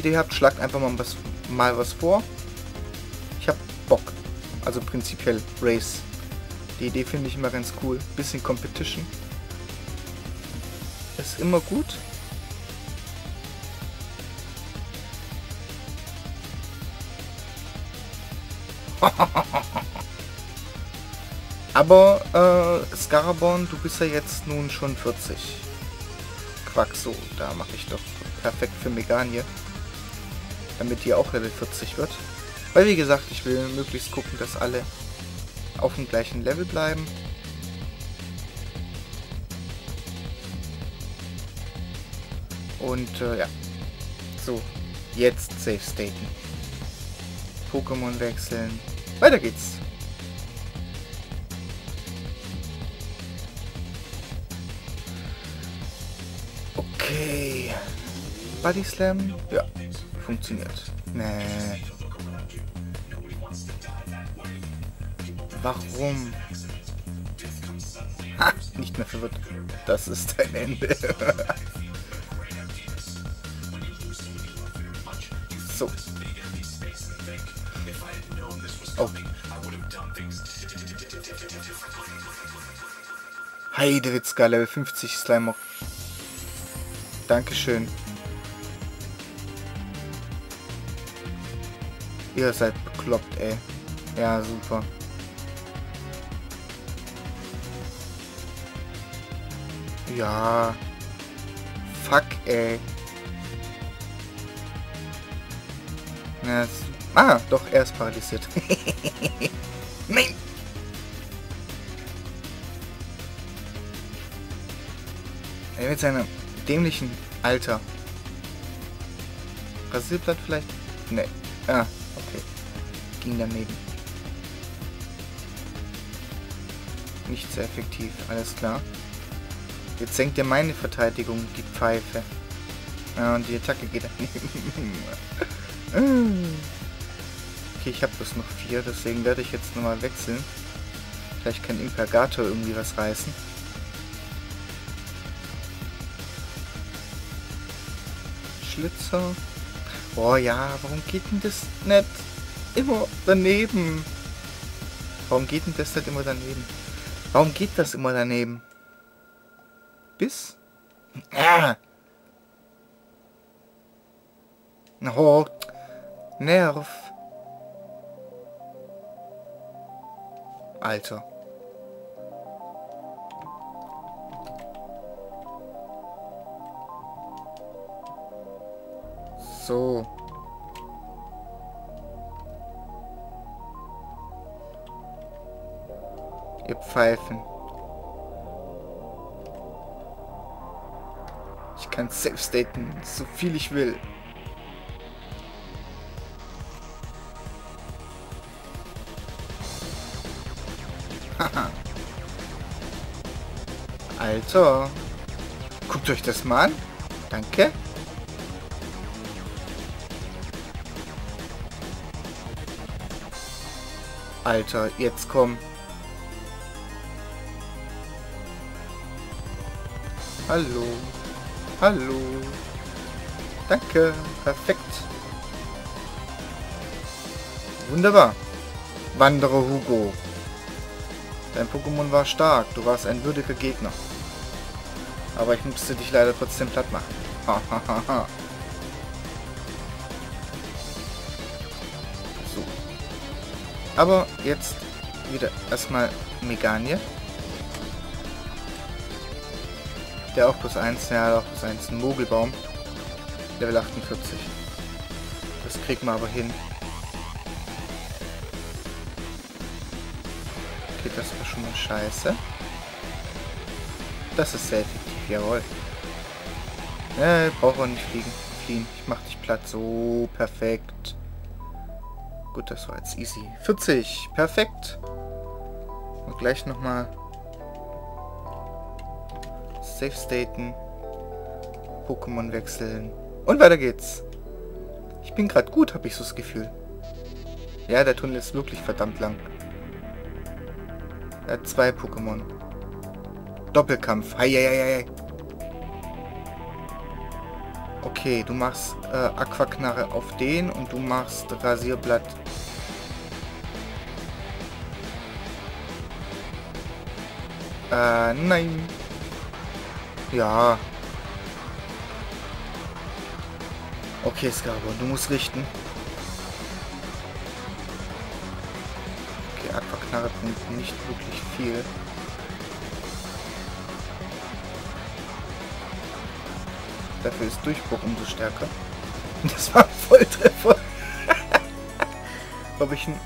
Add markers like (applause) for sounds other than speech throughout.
Idee habt, schlagt einfach mal was, mal was vor. Ich hab Bock. Also prinzipiell Race. Die Idee finde ich immer ganz cool. Bisschen Competition. Ist immer gut. (laughs) Aber, äh, Scarabon, du bist ja jetzt nun schon 40. Quack, so, da mache ich doch perfekt für Meganie. Damit die auch Level 40 wird. Weil, wie gesagt, ich will möglichst gucken, dass alle auf dem gleichen Level bleiben. Und, äh, ja. So, jetzt Safe Staten. Pokémon wechseln. Weiter geht's. Okay. Body Slam? Ja, funktioniert. Nee. Warum? Ha, nicht mehr verwirrt. Das ist dein Ende. (laughs) so. Oh. Heidewitzka, Level 50 Slimer. Dankeschön. Ihr seid bekloppt, ey. Ja, super. Ja. Fuck, ey. Na, ah, doch, er ist paralysiert. (laughs) Nein! Er mit seinem dämlichen Alter. Rasierblatt vielleicht? Ne. Ah, okay. Ging daneben. Nicht sehr effektiv, alles klar. Jetzt senkt er meine Verteidigung, die Pfeife. Ja, und die Attacke geht daneben. (laughs) okay, ich habe bloß noch vier, deswegen werde ich jetzt nochmal wechseln. Vielleicht kann Impergator irgendwie was reißen. Schlitzer. Boah, ja, warum geht denn das nicht immer daneben? Warum geht denn das nicht immer daneben? Warum geht das immer daneben? Bis? (clears throat) Ah! Oh, Nerv. Alter. So. Ihr Pfeifen. Ich kann safe staten, so viel ich will. Haha. (laughs) Alter. Guckt euch das mal an. Danke. Alter, jetzt komm. Hallo. Hallo. Danke. Perfekt. Wunderbar. Wanderer Hugo. Dein Pokémon war stark. Du warst ein würdiger Gegner. Aber ich musste dich leider trotzdem platt machen. Hahaha. Aber jetzt wieder erstmal Meganie. Der auch plus 1, ja, auch plus 1. Ein Mogelbaum. Level 48. Das kriegt man aber hin. Okay, das war schon mal scheiße. Das ist sehr effektiv, jawohl. Ja, ich brauche auch nicht fliegen. Fliehen. Ich mach dich platt. So, perfekt. Gut, das war jetzt easy. 40, perfekt. Und gleich nochmal Safe staten. Pokémon wechseln. Und weiter geht's. Ich bin gerade gut, habe ich so das Gefühl. Ja, der Tunnel ist wirklich verdammt lang. Er hat zwei Pokémon. Doppelkampf. Heieiei. Okay, du machst äh, Aquaknarre auf den und du machst Rasierblatt. Äh, nein. Ja. Okay, Skarbon, du musst richten. Okay, Aquaknarre bringt nicht wirklich viel. Dafür ist Durchbruch umso stärker. (laughs) Das war ein Volltreffer. Ob ich ihn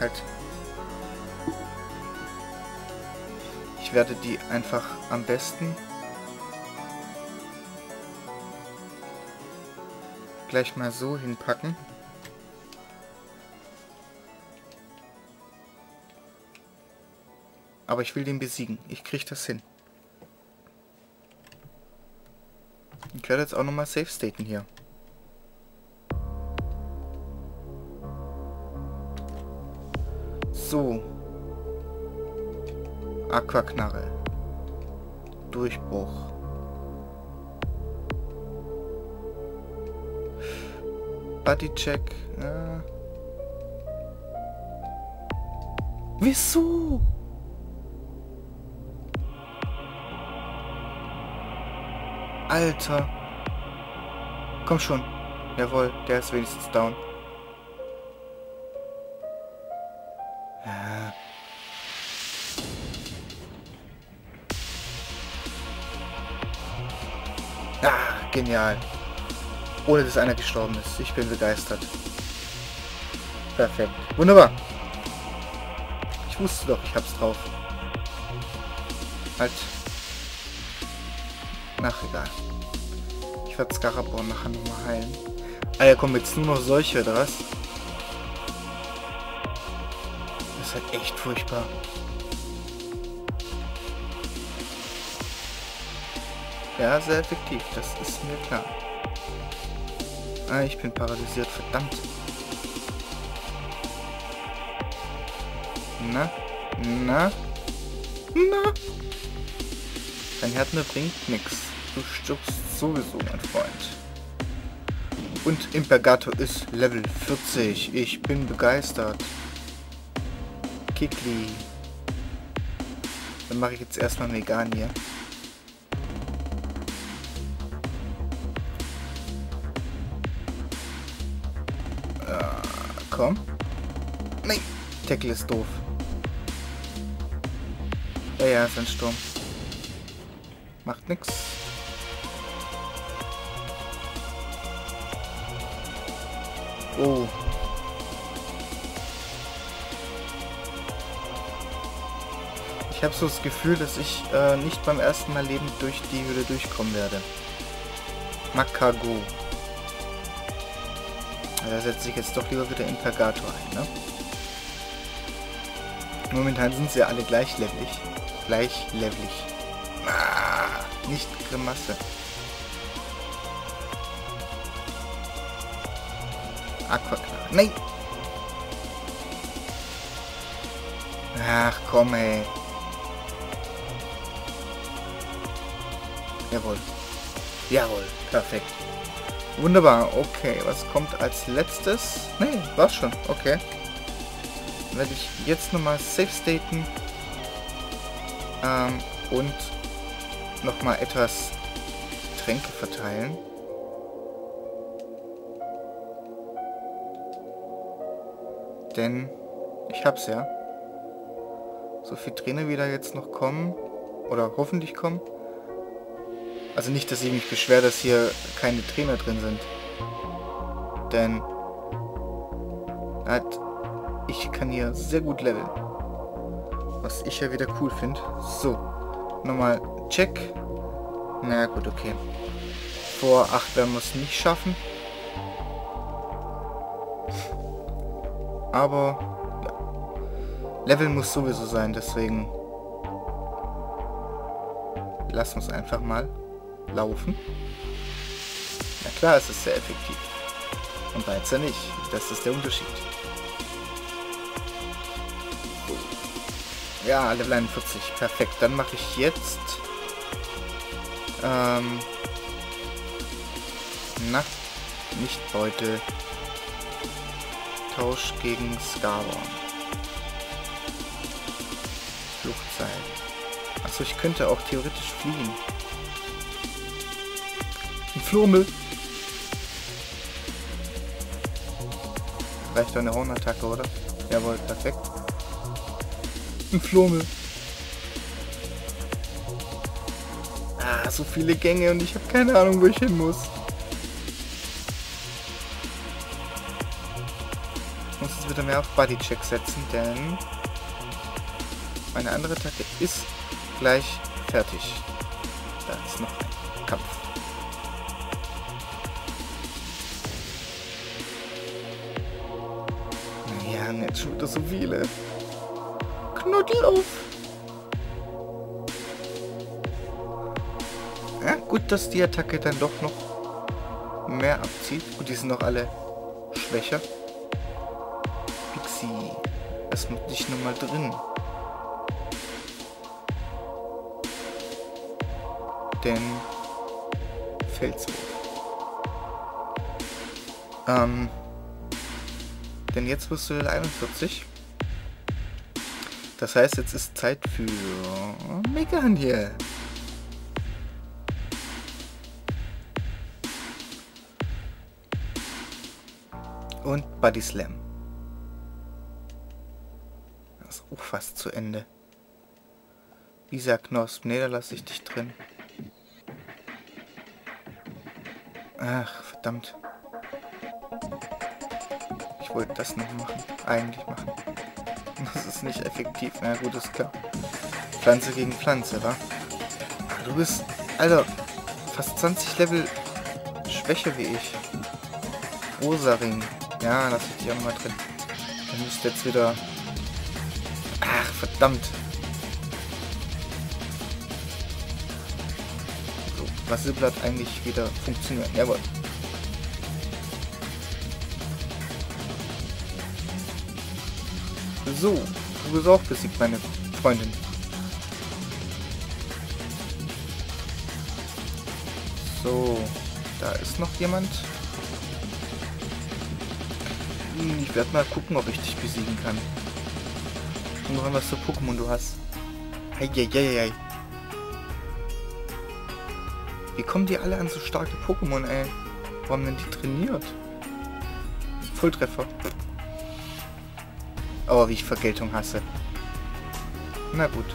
halt... Ich werde die einfach am besten gleich mal so hinpacken. Aber ich will den besiegen. Ich kriege das hin. Ich werde jetzt auch nochmal safe staten hier. So. Aquaknarre. Durchbruch. Bodycheck. Ja. Wieso? Alter. Komm schon. Jawohl, der ist wenigstens down. Ah, genial. Ohne dass einer gestorben ist. Ich bin begeistert. Perfekt. Wunderbar. Ich wusste doch, ich hab's drauf. Halt. Ach, egal. Ich werde Scarabon nachher nochmal heilen. Ah ja, kommen jetzt nur noch solche, oder? Das ist halt echt furchtbar. Ja, sehr effektiv, das ist mir klar. Ah, ich bin paralysiert, verdammt. Na? Na? Na? Dein Härtner bringt nichts. Du stirbst sowieso, mein Freund. Und Impergator ist Level 40. Ich bin begeistert. Kikli. Dann mache ich jetzt erstmal Megan hier. Äh, komm. Nein. Tackle ist doof. Ja, ja, ist ein Sturm. Macht nix. Oh. Ich habe so das Gefühl, dass ich äh, nicht beim ersten Mal lebend durch die Höhle durchkommen werde. Makago. Da setze ich jetzt doch lieber wieder Impergator ein, ne? Momentan sind sie ja alle gleichlevelig. Gleichlevelig. Ah, nicht Grimasse. Aquaklar. Nein! Ach, komm, ey. Jawohl. Jawohl, perfekt. Wunderbar, okay. Was kommt als letztes? Nee, war's schon. Okay. Dann werde ich jetzt nochmal safe staten. Ähm, und nochmal etwas Tränke verteilen. Denn ich hab's ja. So viel Trainer wieder jetzt noch kommen. Oder hoffentlich kommen. Also nicht, dass ich mich beschwere, dass hier keine Trainer drin sind. Denn hat, ich kann hier sehr gut leveln. Was ich ja wieder cool finde. So, nochmal Check. Na gut, okay. Vor 8 werden wir es nicht schaffen. Aber ja. Level muss sowieso sein, deswegen lassen wir es einfach mal laufen. Na klar, es ist sehr effektiv. Und ja nicht. Das ist der Unterschied. Ja, Level 41. Perfekt. Dann mache ich jetzt ähm, Na, nicht Beutel. Tausch gegen Scarborn. Fluchtseil. Achso, ich könnte auch theoretisch fliehen. Ein Flummel. Reicht doch eine Hornattacke, oder? Jawohl, perfekt. Ein Flummel. Ah, so viele Gänge und ich habe keine Ahnung, wo ich hin muss. Ich muss jetzt wieder mehr auf Bodycheck setzen, denn meine andere Attacke ist gleich fertig. Da ist noch ein Kampf. Ja, jetzt schon wieder so viele. Knuddel auf! Ja, gut, dass die Attacke dann doch noch mehr abzieht. Und die sind noch alle schwächer. Pixie. Das muss ich nochmal drin. Den Felswurf. Ähm. Denn jetzt wirst du Level 41. Das heißt, jetzt ist Zeit für Megan hier. Und Body Slam. Ist auch fast zu Ende. Dieser Knosp, ne, da lasse ich dich drin. Ach, verdammt. Ich wollte das noch machen. Eigentlich machen. Das ist nicht effektiv. Na gut, ist klar. Pflanze gegen Pflanze, wa? Du bist, Alter, fast 20 Level schwächer wie ich. Rosaring. Ja, lass ich dich auch nochmal drin. Dann müsste jetzt wieder... Verdammt. So, Wasserblatt eigentlich wieder funktioniert. Jawohl. So, du bist auch besiegt, meine Freundin. So, da ist noch jemand. Hm, ich werde mal gucken, ob ich dich besiegen kann. Noch was für Pokémon du hast. Heieieiei. Wie kommen die alle an so starke Pokémon, ey? Wo haben denn die trainiert? Volltreffer. Oh, wie ich Vergeltung hasse. Na gut.